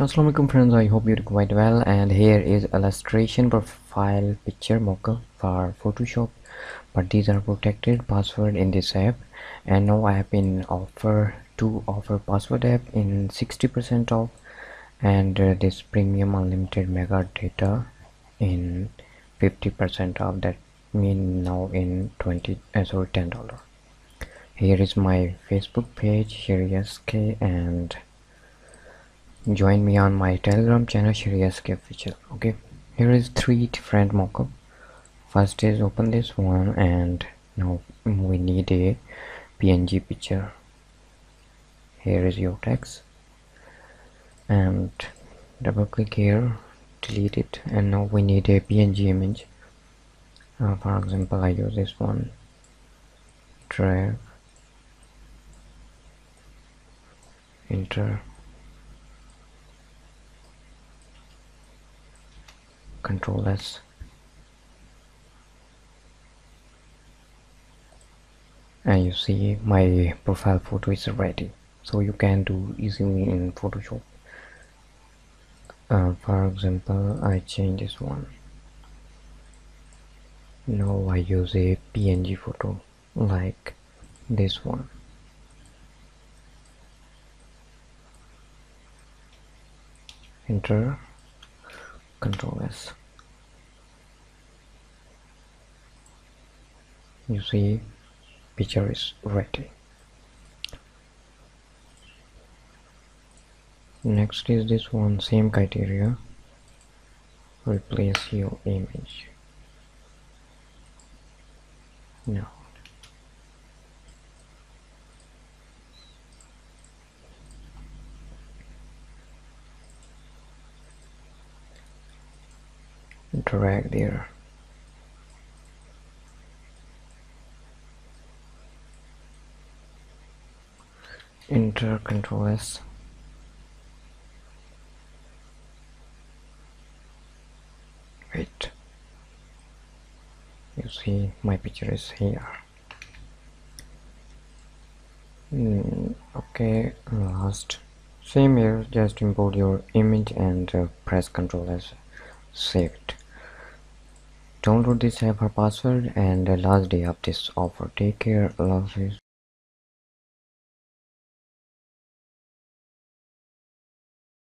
Assalamualaikum friends. I hope you're quite well. And here is illustration profile picture mockup for Photoshop. But these are protected password in this app. And now I have been offer to offer password app in 60% off. And uh, this premium unlimited mega data in 50% off. That mean now in 20 uh, sorry 10 dollar. Here is my Facebook page SK and join me on my telegram channel SK official okay? Here is three different mockup. First is open this one and now we need a png picture. Here is your text. And double click here delete it and now we need a png image. Uh, for example I use this one. Drag. Enter control and you see my profile photo is ready. So you can do easily in Photoshop. Uh, for example I change this one. Now I use a PNG photo like this one. Enter. Control S you see picture is ready. Next is this one same criteria. Replace your image. No drag there enter control S wait. You see my picture is here. Mm, okay last. Same here just import your image and uh, press ctrl s save it download this for password and the last day of this offer. Take care love you